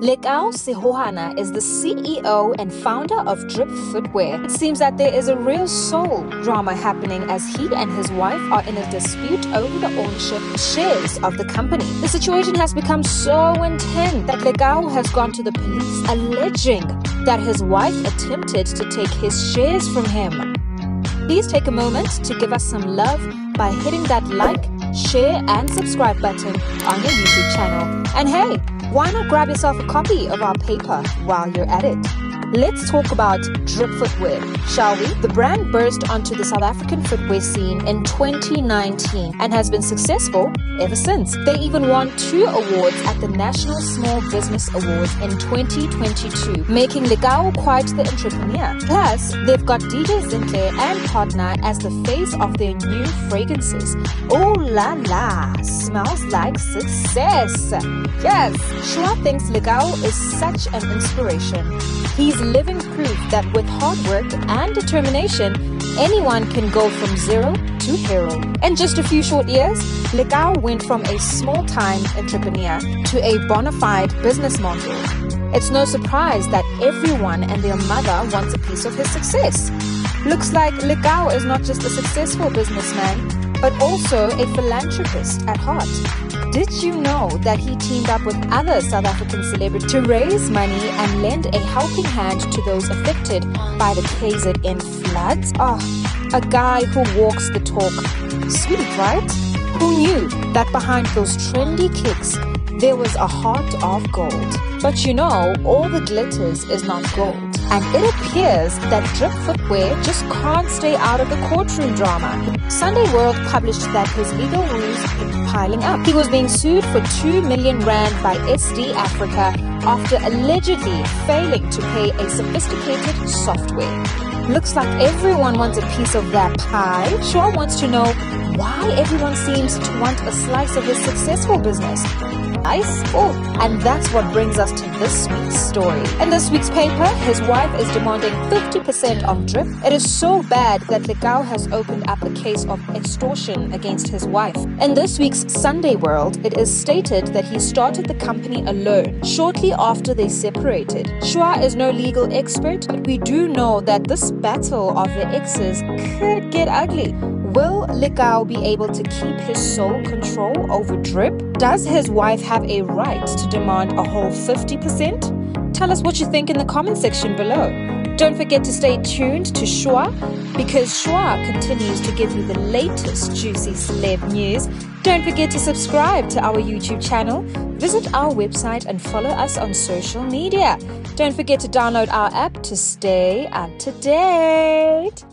Lekau Sehoana is the CEO and founder of Drip Footwear. It seems that there is a real sole drama happening as he and his wife are in a dispute over the ownership shares of the company. The situation has become so intense that Lekau has gone to the police alleging that his wife attempted to take his shares from him. Please take a moment to give us some love by hitting that like, share, and subscribe button on your YouTube channel. And hey, why not grab yourself a copy of our paper while you're at it? Let's talk about Drip Footwear, shall we? The brand burst onto the South African footwear scene in 2019 and has been successful ever since. They even won two awards at the National Small Business Awards in 2022, making Lekau quite the entrepreneur. Plus, they've got DJ Zinhle and Partner as the face of their new fragrances. Oh la la, smells like success. Yes, Shua thinks Lekau is such an inspiration. He's living proof that with hard work and determination, anyone can go from zero to hero. In just a few short years, Lekau went from a small time entrepreneur to a bona fide business mogul. It's no surprise that everyone and their mother wants a piece of his success. Looks like Lekau is not just a successful businessman, but also a philanthropist at heart. Did you know that he teamed up with other South African celebrities to raise money and lend a helping hand to those affected by the KZN floods? Oh, a guy who walks the talk. Sweet, right? Who knew that behind those trendy kicks there was a heart of gold? But you know, all the glitters is not gold and it appears that Drip Footwear just can't stay out of the courtroom drama. Sunday World published that his legal woes are piling up. He was being sued for 2 million rand by SD Africa after allegedly failing to pay a sophisticated software. Looks like everyone wants a piece of that pie. Shaw wants to know why everyone seems to want a slice of his successful business. Nice. Oh, and that's what brings us to this week's story. In this week's paper, his wife is demanding 50% of drip. It is so bad that Lekau has opened up a case of extortion against his wife. In this week's Sunday World, it is stated that he started the company alone shortly after they separated. Shua is no legal expert, but we do know that this battle of the exes could get ugly. Will Lekau be able to keep his sole control over Drip? Does his wife have a right to demand a whole 50%? Tell us what you think in the comment section below. Don't forget to stay tuned to Shua because Shua continues to give you the latest juicy celeb news. Don't forget to subscribe to our YouTube channel, visit our website, and follow us on social media. Don't forget to download our app to stay up to date.